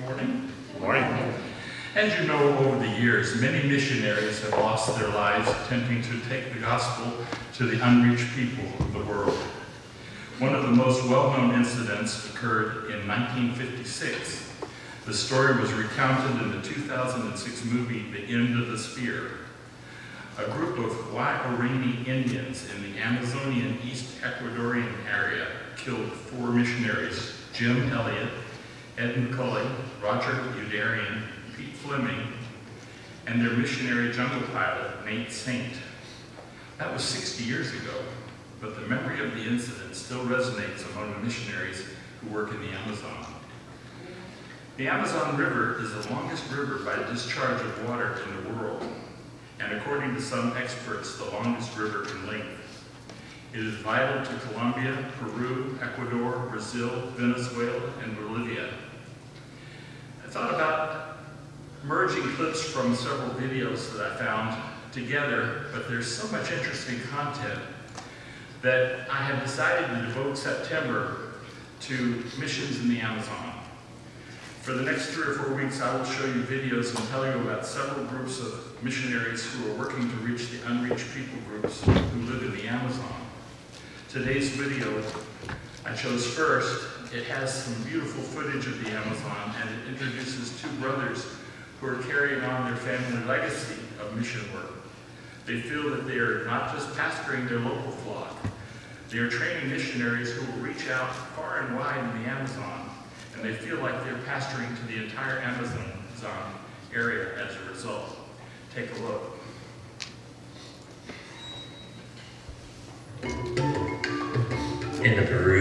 morning. Morning. As you know, over the years, many missionaries have lost their lives attempting to take the gospel to the unreached people of the world. One of the most well-known incidents occurred in 1956. The story was recounted in the 2006 movie, The End of the Spear. A group of Huaorani Indians in the Amazonian East Ecuadorian area killed four missionaries, Jim Elliot, Ed McCully, Roger Youderian, Pete Fleming, and their missionary jungle pilot, Nate Saint. That was 60 years ago, but the memory of the incident still resonates among the missionaries who work in the Amazon. The Amazon River is the longest river by discharge of water in the world, and according to some experts, the longest river in length. It is vital to Colombia, Peru, Ecuador, Brazil, Venezuela, and Bolivia. I thought about merging clips from several videos that I found together, but there's so much interesting content that I have decided to devote September to missions in the Amazon. For the next three or four weeks, I will show you videos and tell you about several groups of missionaries who are working to reach the unreached people groups who live in the Amazon. Today's video I chose first. It has some beautiful footage of the Amazon and it introduces two brothers who are carrying on their family legacy of mission work. They feel that they are not just pastoring their local flock, they are training missionaries who will reach out far and wide in the Amazon, and they feel like they're pastoring to the entire Amazon area as a result. Take a look. In the Peru